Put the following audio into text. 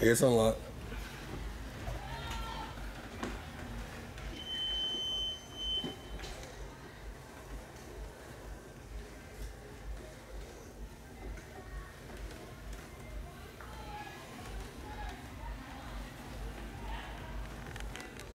It's unlocked.